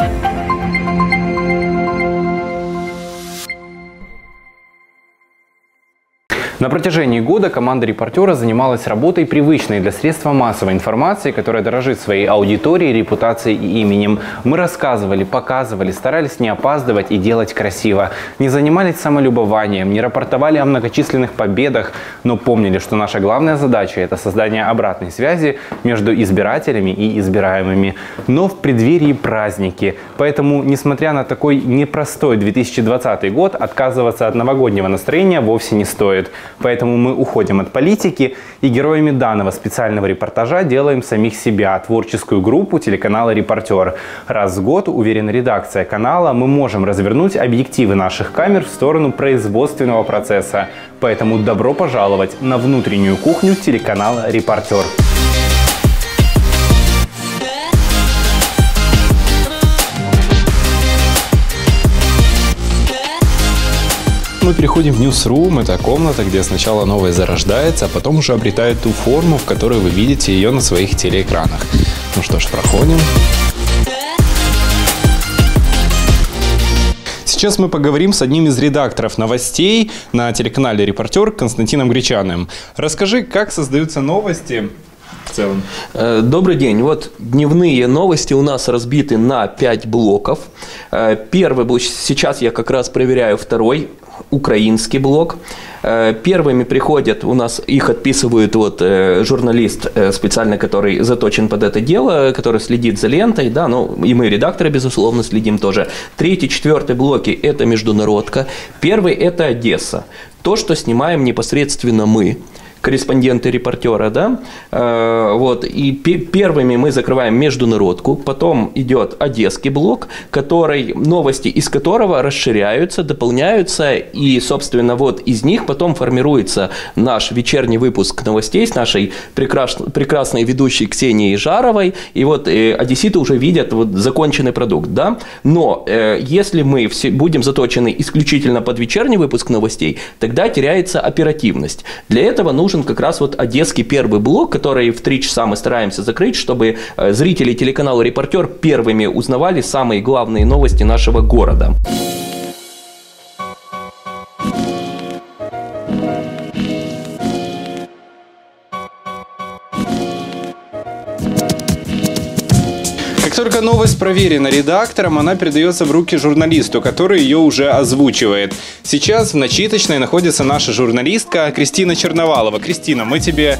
Thank you. На протяжении года команда репортера занималась работой, привычной для средства массовой информации, которая дорожит своей аудиторией, репутацией и именем. Мы рассказывали, показывали, старались не опаздывать и делать красиво. Не занимались самолюбованием, не рапортовали о многочисленных победах, но помнили, что наша главная задача – это создание обратной связи между избирателями и избираемыми. Но в преддверии праздники. Поэтому, несмотря на такой непростой 2020 год, отказываться от новогоднего настроения вовсе не стоит. Поэтому мы уходим от политики и героями данного специального репортажа делаем самих себя, творческую группу телеканала «Репортер». Раз в год, уверена редакция канала, мы можем развернуть объективы наших камер в сторону производственного процесса. Поэтому добро пожаловать на внутреннюю кухню телеканала «Репортер». Мы переходим в Newsroom. Это комната, где сначала новое зарождается, а потом уже обретает ту форму, в которой вы видите ее на своих телеэкранах. Ну что ж, проходим. Сейчас мы поговорим с одним из редакторов новостей на телеканале «Репортер» Константином Гречаным. Расскажи, как создаются новости целом? Э, добрый день. Вот дневные новости у нас разбиты на 5 блоков. Э, первый блок, сейчас я как раз проверяю второй, украинский блок. Э, первыми приходят, у нас их отписывает вот журналист специально, который заточен под это дело, который следит за лентой, да, ну и мы, редакторы, безусловно, следим тоже. Третий, четвертый блоки – это международка. Первый – это Одесса. То, что снимаем непосредственно мы корреспонденты репортера, да, э, вот, и первыми мы закрываем международку, потом идет одесский блок, который, новости из которого расширяются, дополняются, и, собственно, вот из них потом формируется наш вечерний выпуск новостей с нашей прекрас, прекрасной ведущей Ксенией Жаровой, и вот э, одесситы уже видят вот законченный продукт, да, но э, если мы все будем заточены исключительно под вечерний выпуск новостей, тогда теряется оперативность. Для этого нужно нужен как раз вот одесский первый блок, который в три часа мы стараемся закрыть, чтобы э, зрители телеканала «Репортер» первыми узнавали самые главные новости нашего города. Только новость проверена редактором, она передается в руки журналисту, который ее уже озвучивает. Сейчас в начиточной находится наша журналистка Кристина Черновалова. Кристина, мы тебе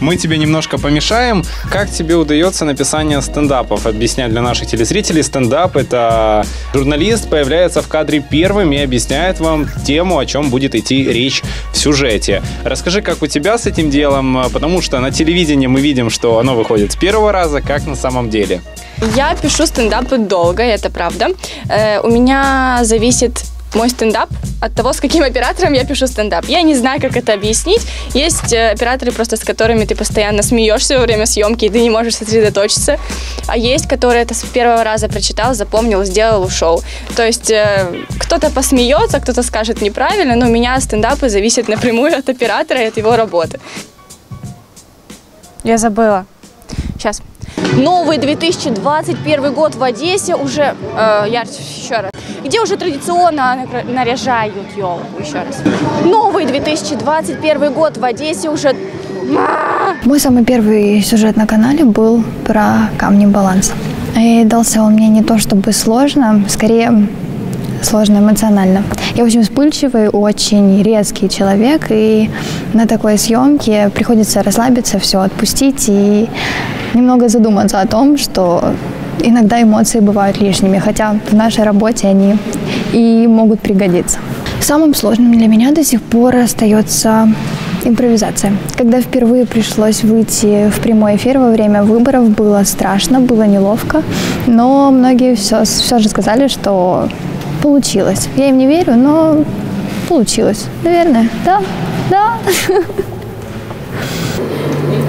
мы тебе немножко помешаем. Как тебе удается написание стендапов? Объяснять для наших телезрителей. Стендап — это журналист появляется в кадре первым и объясняет вам тему, о чем будет идти речь в сюжете. Расскажи, как у тебя с этим делом, потому что на телевидении мы видим, что оно выходит с первого раза, как на самом деле. Я пишу стендапы долго, это правда. Э, у меня зависит мой стендап от того, с каким оператором я пишу стендап. Я не знаю, как это объяснить. Есть э, операторы, просто с которыми ты постоянно смеешься во время съемки, и ты не можешь сосредоточиться. А есть, которые это с первого раза прочитал, запомнил, сделал, ушел. То есть э, кто-то посмеется, кто-то скажет неправильно, но у меня стендапы зависят напрямую от оператора и от его работы. Я забыла. Сейчас. Новый 2021 год в Одессе уже, э, я еще раз, где уже традиционно наряжают елку, еще раз. Новый 2021 год в Одессе уже... Мой самый первый сюжет на канале был про камни баланса. И дался он мне не то чтобы сложно, скорее сложно эмоционально. Я очень вспыльчивый, очень резкий человек, и на такой съемке приходится расслабиться, все отпустить и немного задуматься о том, что иногда эмоции бывают лишними, хотя в нашей работе они и могут пригодиться. Самым сложным для меня до сих пор остается импровизация. Когда впервые пришлось выйти в прямой эфир во время выборов, было страшно, было неловко, но многие все, все же сказали, что получилось. Я им не верю, но получилось. Наверное, да, да.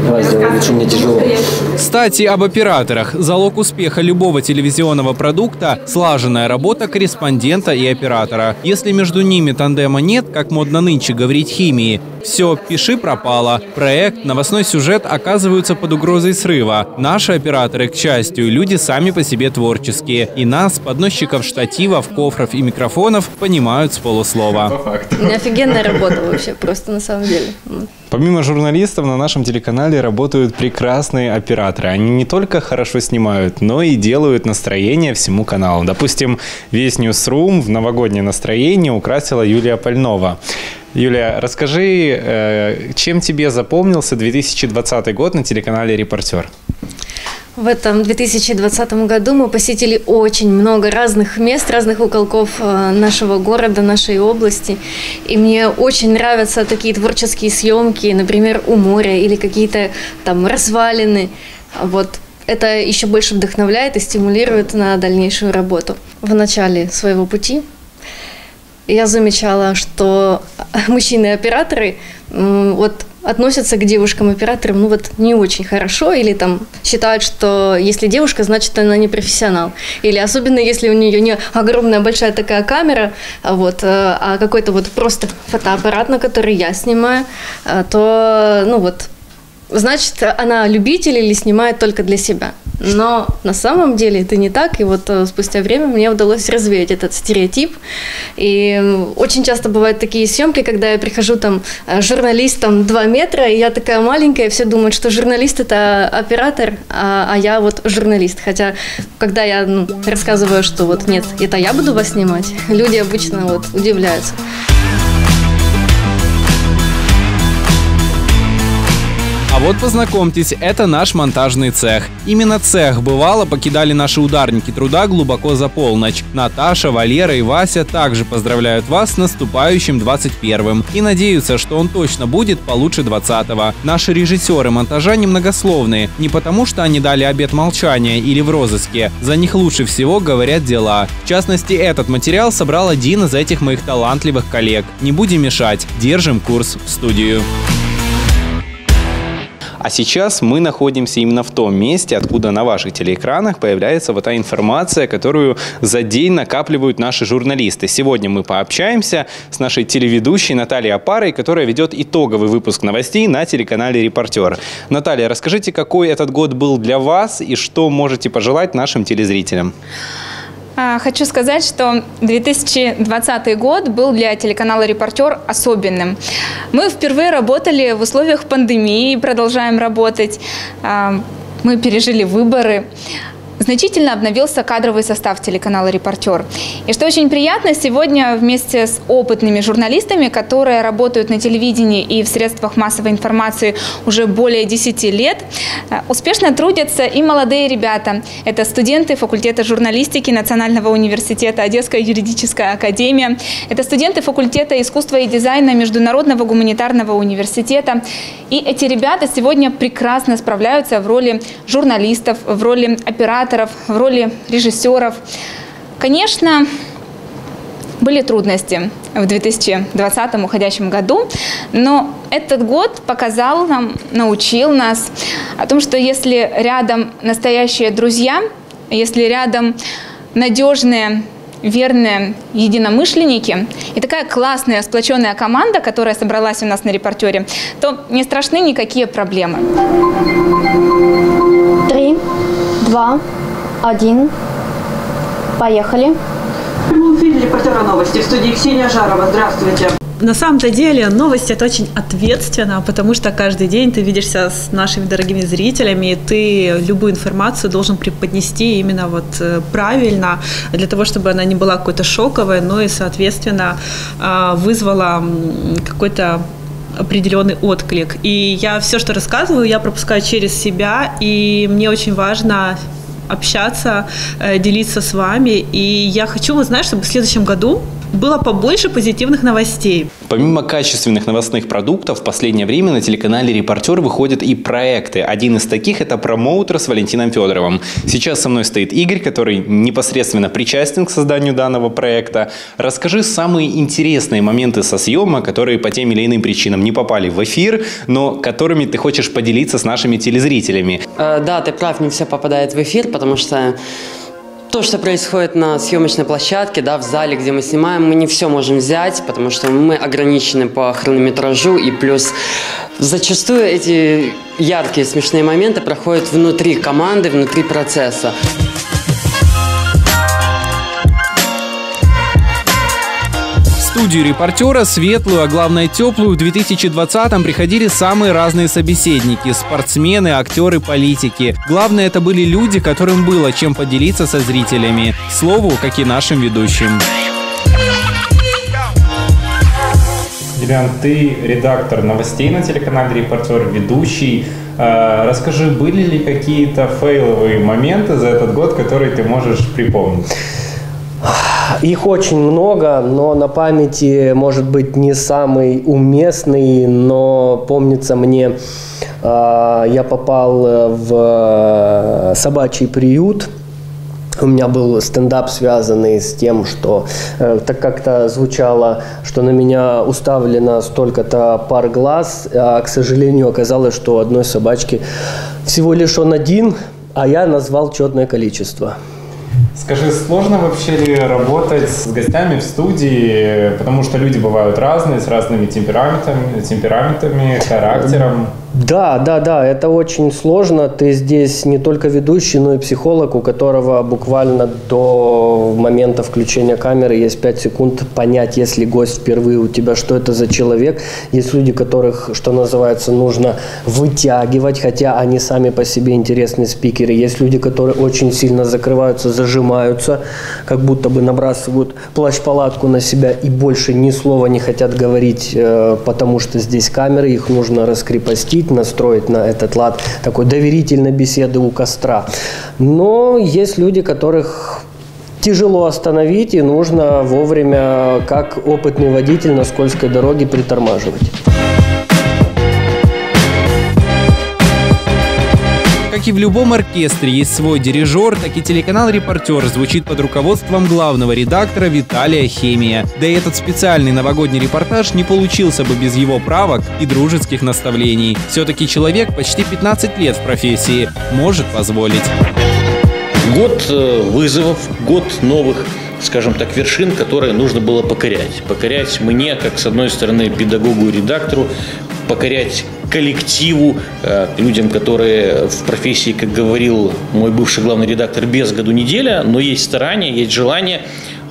Не тяжело. Кстати, об операторах. Залог успеха любого телевизионного продукта – слаженная работа корреспондента и оператора. Если между ними тандема нет, как модно нынче говорить химии, все, пиши пропало. Проект, новостной сюжет оказываются под угрозой срыва. Наши операторы, к счастью, люди сами по себе творческие. И нас, подносчиков штативов, кофров и микрофонов, понимают с полуслова. У меня офигенная работа вообще, просто на самом деле. Помимо журналистов на нашем телеканале работают прекрасные операторы. Они не только хорошо снимают, но и делают настроение всему каналу. Допустим, весь Newsroom в новогоднее настроение украсила Юлия Пальнова. Юлия, расскажи, э, чем тебе запомнился 2020 год на телеканале «Репортер»? В этом 2020 году мы посетили очень много разных мест, разных уголков э, нашего города, нашей области. И мне очень нравятся такие творческие съемки, например, у моря или какие-то там развалины. Вот это еще больше вдохновляет и стимулирует на дальнейшую работу. В начале своего пути я замечала, что мужчины-операторы вот относятся к девушкам-операторам ну вот не очень хорошо или там считают, что если девушка, значит она не профессионал. Или особенно если у нее не огромная большая такая камера, вот, э, а какой-то вот просто фотоаппарат, на который я снимаю, э, то ну вот значит, она любитель или снимает только для себя. Но на самом деле это не так, и вот э, спустя время мне удалось развеять этот стереотип. И очень часто бывают такие съемки, когда я прихожу там э, журналист там 2 метра, и я такая маленькая, и все думают, что журналист это оператор, а, а я вот журналист. Хотя, когда я ну, рассказываю, что вот нет, это я буду вас снимать, люди обычно вот удивляются. А вот познакомьтесь, это наш монтажный цех. Именно цех бывало покидали наши ударники труда глубоко за полночь. Наташа, Валера и Вася также поздравляют вас с наступающим 21-м и надеются, что он точно будет получше 20-го. Наши режиссеры монтажа немногословные, не потому что они дали обет молчания или в розыске. За них лучше всего говорят дела. В частности, этот материал собрал один из этих моих талантливых коллег. Не будем мешать, держим курс в студию. А сейчас мы находимся именно в том месте, откуда на ваших телеэкранах появляется вот та информация, которую за день накапливают наши журналисты. Сегодня мы пообщаемся с нашей телеведущей Натальей Апарой, которая ведет итоговый выпуск новостей на телеканале «Репортер». Наталья, расскажите, какой этот год был для вас и что можете пожелать нашим телезрителям? А, хочу сказать, что 2020 год был для телеканала «Репортер» особенным. Мы впервые работали в условиях пандемии, продолжаем работать. А, мы пережили выборы значительно обновился кадровый состав телеканала «Репортер». И что очень приятно, сегодня вместе с опытными журналистами, которые работают на телевидении и в средствах массовой информации уже более 10 лет, э, успешно трудятся и молодые ребята. Это студенты факультета журналистики Национального университета, Одесская юридическая академия. Это студенты факультета искусства и дизайна Международного гуманитарного университета. И эти ребята сегодня прекрасно справляются в роли журналистов, в роли операторов, операторов, в роли режиссеров. Конечно, были трудности в 2020 уходящем году, но этот год показал нам, научил нас о том, что если рядом настоящие друзья, если рядом надежные верные единомышленники и такая классная сплоченная команда, которая собралась у нас на репортере, то не страшны никакие проблемы. Три, два, один. Поехали. Прямой эфир репортера новости в студии Ксения Жарова. Здравствуйте. На самом-то деле новости это очень ответственно, потому что каждый день ты видишься с нашими дорогими зрителями, и ты любую информацию должен преподнести именно вот э, правильно, для того, чтобы она не была какой-то шоковой, но и, соответственно, а, вызвала какой-то определенный отклик. И я все, что рассказываю, я пропускаю через себя, и мне очень важно общаться, э, делиться с вами. И я хочу, вы знаете, чтобы в следующем году было побольше позитивных новостей. Помимо качественных новостных продуктов, в последнее время на телеканале «Репортер» выходят и проекты. Один из таких – это промоутер с Валентином Федоровым. Сейчас со мной стоит Игорь, который непосредственно причастен к созданию данного проекта. Расскажи самые интересные моменты со съема, которые по тем или иным причинам не попали в эфир, но которыми ты хочешь поделиться с нашими телезрителями. Э, да, ты прав, не все попадает в эфир, потому что то, что происходит на съемочной площадке, да, в зале, где мы снимаем, мы не все можем взять, потому что мы ограничены по хронометражу, и плюс зачастую эти яркие, смешные моменты проходят внутри команды, внутри процесса. Студию репортера, светлую, а главное теплую, в 2020-м приходили самые разные собеседники – спортсмены, актеры, политики. Главное, это были люди, которым было чем поделиться со зрителями. К слову, как и нашим ведущим. Елян, ты редактор новостей на телеканале «Репортер», ведущий. Э, расскажи, были ли какие-то фейловые моменты за этот год, которые ты можешь припомнить? Их очень много, но на памяти, может быть, не самый уместный, но помнится мне, а, я попал в собачий приют, у меня был стендап, связанный с тем, что э, так как-то звучало, что на меня уставлено столько-то пар глаз, а, к сожалению, оказалось, что одной собачки всего лишь он один, а я назвал четное количество. Скажи, сложно вообще ли работать с гостями в студии, потому что люди бывают разные, с разными темпераментами, темпераментами характером? Да, да, да, это очень сложно. Ты здесь не только ведущий, но и психолог, у которого буквально до момента включения камеры есть 5 секунд понять, если гость впервые у тебя, что это за человек. Есть люди, которых, что называется, нужно вытягивать, хотя они сами по себе интересные спикеры. Есть люди, которые очень сильно закрываются, зажимаются, как будто бы набрасывают плащ-палатку на себя и больше ни слова не хотят говорить, э, потому что здесь камеры, их нужно раскрепостить пригласить, настроить на этот лад такой доверительной беседы у костра. Но есть люди, которых тяжело остановить, и нужно вовремя, как опытный водитель на скользкой дороге, притормаживать. Как и в любом оркестре есть свой дирижер, так и телеканал «Репортер» звучит под руководством главного редактора Виталия Хемия. Да и этот специальный новогодний репортаж не получился бы без его правок и дружеских наставлений. Все-таки человек почти 15 лет в профессии может позволить. Год э, вызовов, год новых скажем так, вершин, которые нужно было покорять. Покорять мне, как с одной стороны педагогу и редактору, покорять коллективу, э, людям, которые в профессии, как говорил мой бывший главный редактор, без году неделя, но есть старания, есть желание.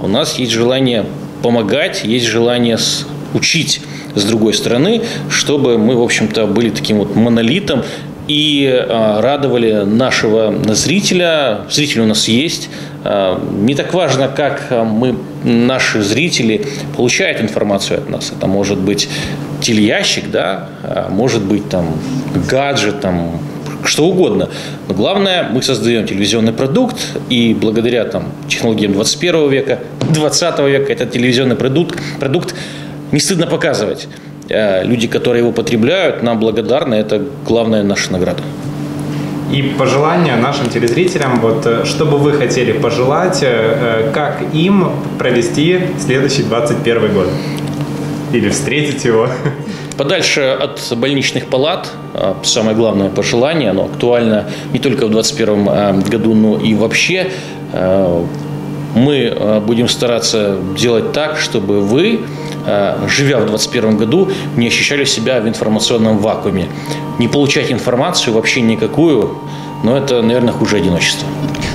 У нас есть желание помогать, есть желание учить с другой стороны, чтобы мы, в общем-то, были таким вот монолитом и э, радовали нашего зрителя. Зритель у нас есть. Э, не так важно, как мы, наши зрители, получают информацию от нас. Это может быть телеящик, да, может быть там гаджет, там что угодно. Но главное, мы создаем телевизионный продукт, и благодаря там, технологиям 21 века, 20 века этот телевизионный продукт, продукт не стыдно показывать. А люди, которые его потребляют, нам благодарны, это главная наша награда. И пожелания нашим телезрителям, вот э, что бы вы хотели пожелать, э, э, как им провести следующий 21 год? или встретить его. Подальше от больничных палат, самое главное пожелание, оно актуально не только в 2021 а, году, но и вообще. Мы будем стараться делать так, чтобы вы, живя в 2021 году, не ощущали себя в информационном вакууме. Не получать информацию вообще никакую, но это, наверное, хуже одиночества.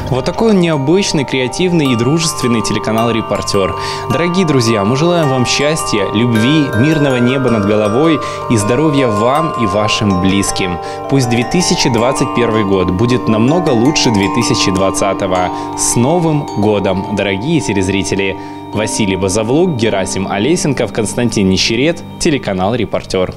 Вот такой он необычный, креативный и дружественный телеканал «Репортер». Дорогие друзья, мы желаем вам счастья, любви, мирного неба над головой и здоровья вам и вашим близким. Пусть 2021 год будет намного лучше 2020. С Новым годом, дорогие телезрители! Василий Базовлук, Герасим Олесенков, Константин Нищерет, телеканал «Репортер».